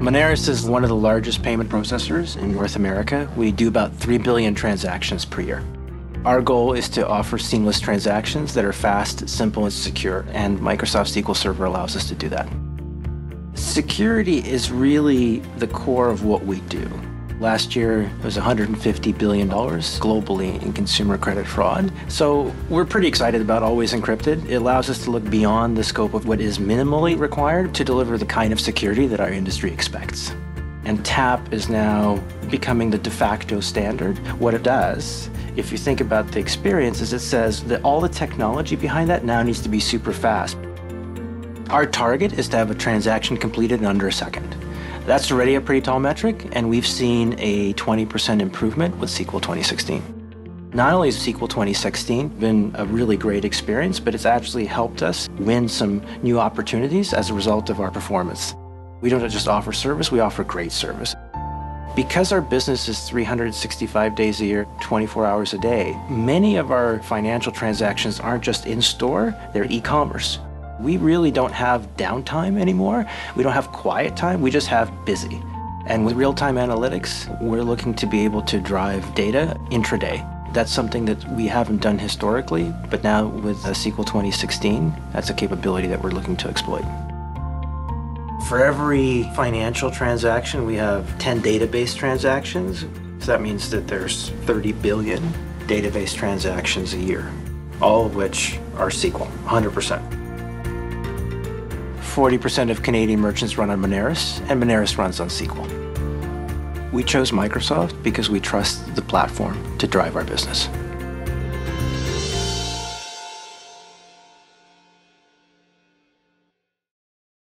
Moneris is one of the largest payment processors in North America. We do about 3 billion transactions per year. Our goal is to offer seamless transactions that are fast, simple, and secure, and Microsoft SQL Server allows us to do that. Security is really the core of what we do. Last year, it was $150 billion globally in consumer credit fraud. So we're pretty excited about Always Encrypted. It allows us to look beyond the scope of what is minimally required to deliver the kind of security that our industry expects. And TAP is now becoming the de facto standard. What it does, if you think about the experience, is it says that all the technology behind that now needs to be super fast. Our target is to have a transaction completed in under a second. That's already a pretty tall metric, and we've seen a 20% improvement with SQL 2016. Not only has SQL 2016 been a really great experience, but it's actually helped us win some new opportunities as a result of our performance. We don't just offer service, we offer great service. Because our business is 365 days a year, 24 hours a day, many of our financial transactions aren't just in store, they're e-commerce. We really don't have downtime anymore. We don't have quiet time. We just have busy. And with real-time analytics, we're looking to be able to drive data intraday. That's something that we haven't done historically, but now with SQL 2016, that's a capability that we're looking to exploit. For every financial transaction, we have 10 database transactions. So that means that there's 30 billion database transactions a year, all of which are SQL, 100%. 40% of Canadian merchants run on Moneris, and Moneris runs on SQL. We chose Microsoft because we trust the platform to drive our business.